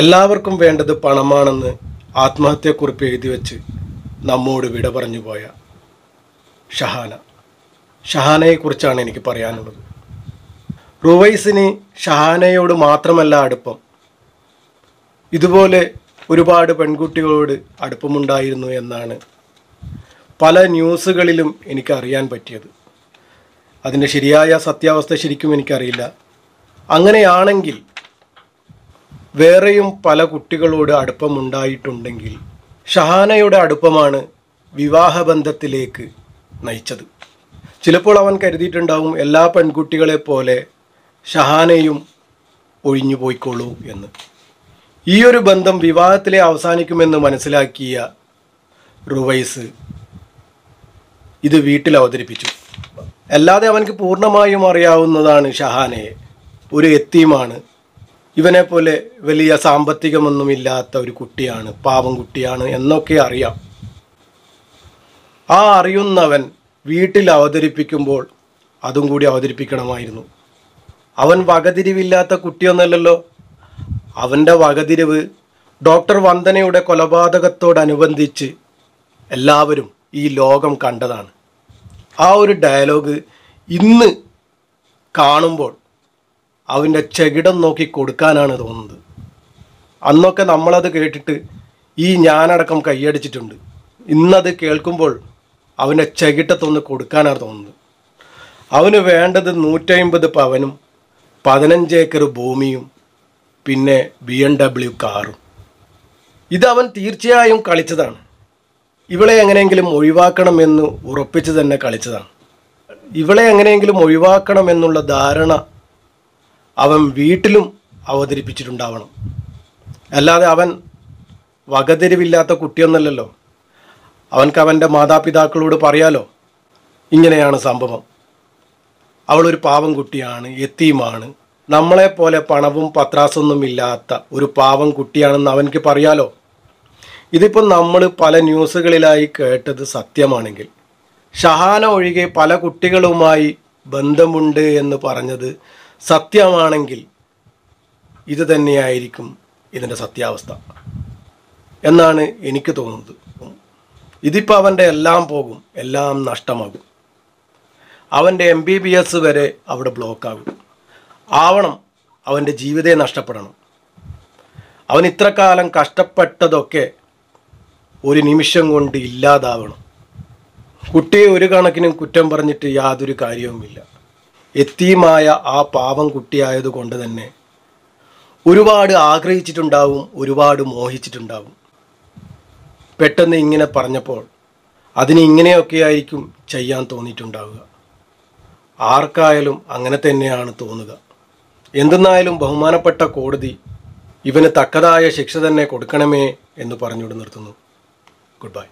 എല്ലാവർക്കും വേണ്ടത് പണമാണെന്ന് ആത്മഹത്യക്കുറിപ്പ് എഴുതി വെച്ച് നമ്മോട് വിട പറഞ്ഞു പോയ ഷഹാന. ഷഹാനയെക്കുറിച്ചാണ് എനിക്ക് പറയാനുള്ളത്. റുവൈസിന് ഷഹാനയോട് മാത്രമല്ല അടുപ്പം. ഇതുപോലെ ഒരുപാട് പെൺകുട്ടികളോട് അടുപ്പമുണ്ടായിരുന്നു എന്നാണ് പല ന്യൂസുകളിലും എനിക്ക് അറിയാൻ പറ്റിയത്. അതിന്റെ ശരിയായ സത്യാവസ്ഥ ശരിക്കും എനിക്കറിയില്ല. അങ്ങനെയാണെങ്കിൽ വേറെയും പല കുട്ടികളോട് അടുപ്പമുണ്ടായിട്ടുണ്ടെങ്കിൽ ഷഹാനയുടെ അടുപ്പമാണ് വിവാഹബന്ധത്തിലേക്ക് നയിച്ചത്. ചിലപ്പോൾ അവൻ കരുതിയിട്ടുണ്ടാവും എല്ലാ പെൺകുട്ടികളെ പോലെ ഷഹാനയും ഒഴിഞ്ഞു പോയിക്കോളൂ എന്ന്. ഈ ഒരു ബന്ധം വിവാഹത്തിലെ അവസാനിക്കുമെന്ന് മനസ്സിലാക്കിയ റുവൈസ് ഇത് വീട്ടിൽ അവതരിപ്പിച്ചു. അല്ലാതെ അവനക്ക് പൂർണമായും അറിയാവുന്നതാണ് ഷഹാനയെ. ഒരു എത്തീമാണ് ഇവനെ പോലെ വലിയ സാമ്പത്തികമൊന്നുമില്ലാത്ത ഒരു കുട്ടിയാണ് പാവം കുട്ടിയാണ് എന്നൊക്കെ അറിയാം. ആ അറിയുന്നവൻ വീട്ടിൽ അവതരിപ്പിക്കുമ്പോൾ അതും കൂടി അവതരിപ്പിക്കണമായിരുന്നു. അവൻ വകതിരിവില്ലാത്ത കുട്ടിയൊന്നല്ലല്ലോ. അവന്റെ വകതിരിവ് ഡോക്ടർ വന്ദനയുടെ കൊലപാതകത്തോടനുബന്ധിച്ച് എല്ലാവരും ഈ ലോകം കണ്ടതാണ്. ആ ഒരു ഡയലോഗ് ഇന്ന് കാണുമ്പോൾ അവന്റെ ചെകിടം നോക്കി കൊടുക്കാനാണ് തോന്നുന്നത് അന്നൊക്കെ നമ്മളത് കേട്ടിട്ട് ഈ ഞാനടക്കം കൈയടിച്ചിട്ടുണ്ട്. ഇന്നത് കേൾക്കുമ്പോൾ അവന്റെ ചെകിട്ടത്തൊന്ന് കൊടുക്കാനാണ് തോന്നുന്നത്. അവന് വേണ്ടത് നൂറ്റമ്പത് പവനും പതിനഞ്ച് ഏക്കർ ഭൂമിയും പിന്നെ ബി എം ഡബ്ല്യു കാറും. ഇതവൻ തീർച്ചയായും കളിച്ചതാണ്. ഇവളെ എങ്ങനെയെങ്കിലും ഒഴിവാക്കണമെന്ന് ഉറപ്പിച്ച് തന്നെ കളിച്ചതാണ്. ഇവളെ എങ്ങനെയെങ്കിലും ഒഴിവാക്കണമെന്നുള്ള ധാരണ അവൻ വീട്ടിലും അവതരിപ്പിച്ചിട്ടുണ്ടാവണം. അല്ലാതെ അവൻ വകതിരിവില്ലാത്ത കുട്ടിയൊന്നല്ലല്ലോ. അവൻക്ക് അവന്റെ മാതാപിതാക്കളോട് പറയാലോ ഇങ്ങനെയാണ് സംഭവം. അവളൊരു പാവം കുട്ടിയാണ് എത്തിയുമാണ് നമ്മളെപ്പോലെ പണവും പത്രാസൊന്നും ഇല്ലാത്ത ഒരു പാവം കുട്ടിയാണെന്ന് അവൻക്ക് പറയാലോ? ഇതിപ്പോൾ നമ്മൾ പല ന്യൂസുകളിലായി കേട്ടത് സത്യമാണെങ്കിൽ ഷഹാന ഒഴികെ പല കുട്ടികളുമായി ബന്ധമുണ്ട് എന്ന് പറഞ്ഞത് സത്യമാണെങ്കിൽ ഇത് തന്നെയായിരിക്കും ഇതിന്റെ സത്യാവസ്ഥ. എന്നാണ് എനിക്ക് തോന്നുന്നത്. ഇതിപ്പോൾ അവന്റെ എല്ലാം പോകും എല്ലാം നഷ്ടമാകും. അവന്റെ എം ബി ബി എസ് വരെ അവിടെ ബ്ലോക്കാകും ആവണം അവന്റെ ജീവിതം നഷ്ടപ്പെടണം. അവൻ ഇത്ര കാലം കഷ്ടപ്പെട്ടതൊക്കെ ഒരു നിമിഷം കൊണ്ട് ഇല്ലാതാവണം. കുട്ടിയെ ഒരു കണക്കിനും കുറ്റം പറഞ്ഞിട്ട് യാതൊരു കാര്യവുമില്ല. എത്തിയുമായ ആ പാവം കുട്ടിയായതുകൊണ്ട് തന്നെ ഒരുപാട് ആഗ്രഹിച്ചിട്ടുണ്ടാവും ഒരുപാട് മോഹിച്ചിട്ടുണ്ടാവും. പെട്ടെന്ന് ഇങ്ങനെ പറഞ്ഞപ്പോൾ അതിന് ഇങ്ങനെയൊക്കെ ആയിരിക്കും ചെയ്യാൻ തോന്നിയിട്ടുണ്ടാവുക. ആർക്കായാലും അങ്ങനെ തന്നെയാണ് തോന്നുക. എന്തെന്നായാലും ബഹുമാനപ്പെട്ട കോടതി ഇവന് തക്കതായ ശിക്ഷ തന്നെ കൊടുക്കണമേ എന്ന് പറഞ്ഞുകൊണ്ട് നിർത്തുന്നു. Good bye